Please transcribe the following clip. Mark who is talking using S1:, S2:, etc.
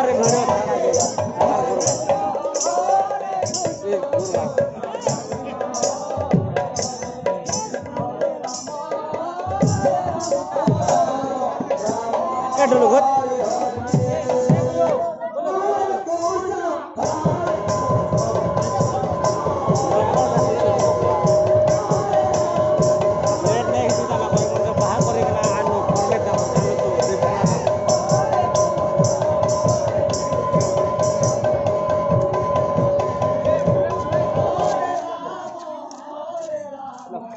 S1: Eh, dulu gue.